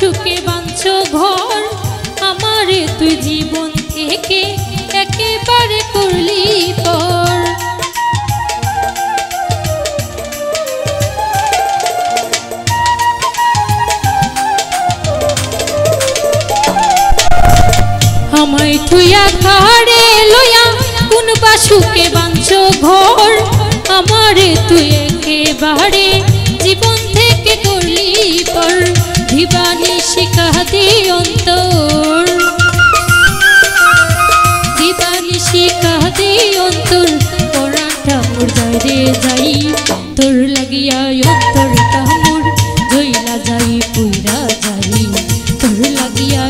সুখে বাঞ্ছ ঘর, আমার তুই জীবন থেকে একেবারে করলি পর। আমায় তুইয়া ঘরে লইয়া কোন বাসুকে বাঞ্ছ ঘর, আমার তুই একেবারে দিবানি শিকাদি অন্তর। দিবানি শিকাদি অন্তর। পরাটা মোর যাইরে যাই, তোর লাগিয়া অন্তর তাহমুর। জইলা যাই, পুইরা যাই, তোর লাগিয়া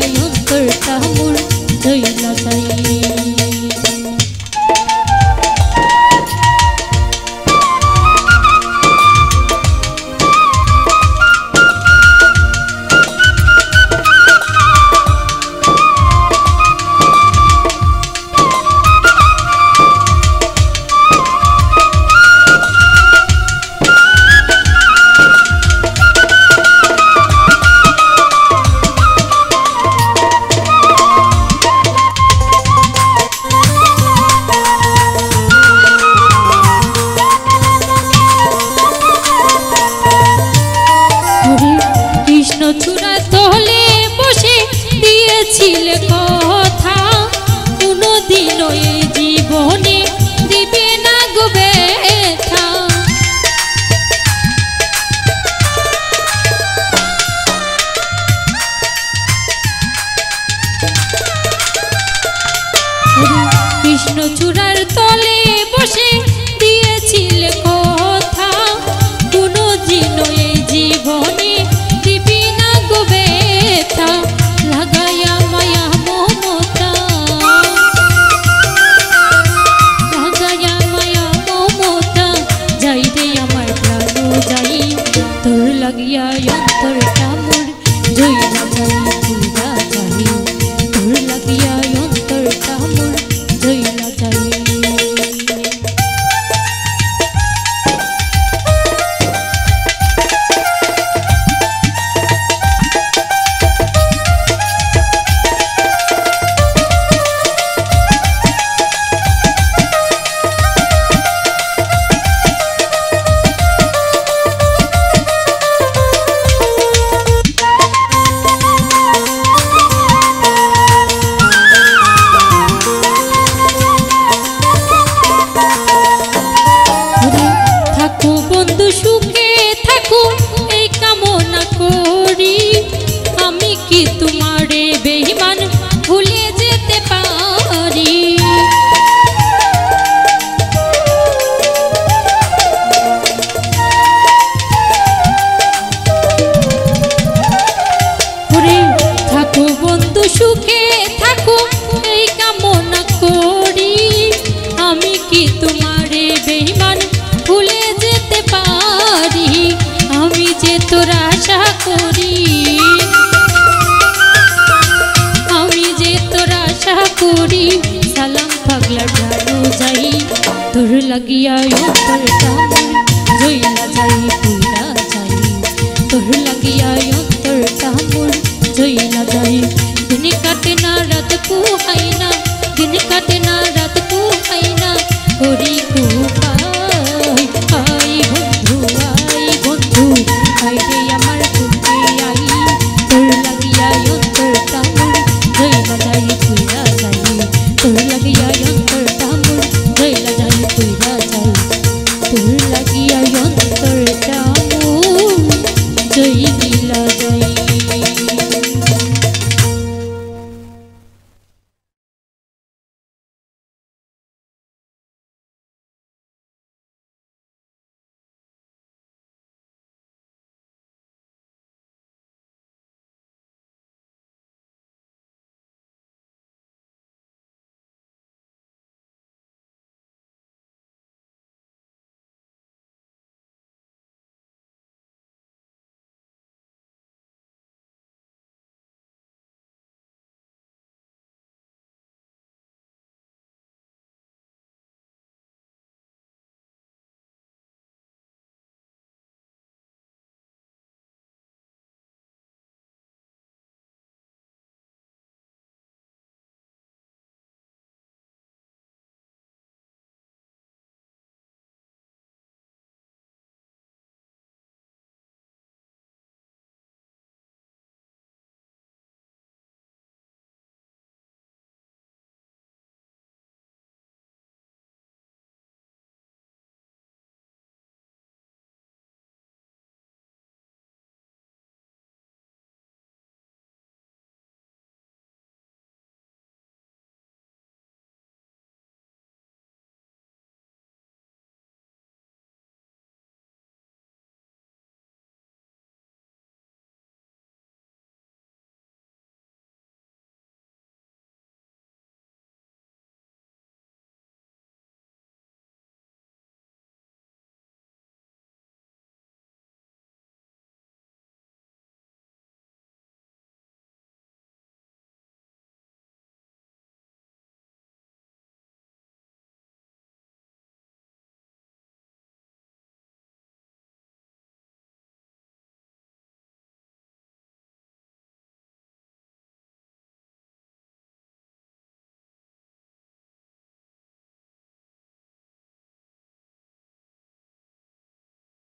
शिल तड़का मुड़ जोई ना मन করি। আমি যে তোর আশা করি, সালাম পাগলা ঢালো যাই, তোর লাগিয়া উপর জইলা যাই পুরা যাই। তোর লাগিয়া অন্তর টামুর জইলা যাই। দিন কাটে না, রাত কু হাই না, দিন কাটে না, রাত কু হাই না, করি কু পাই বন্ধু আই বন্ধু আই 对，你。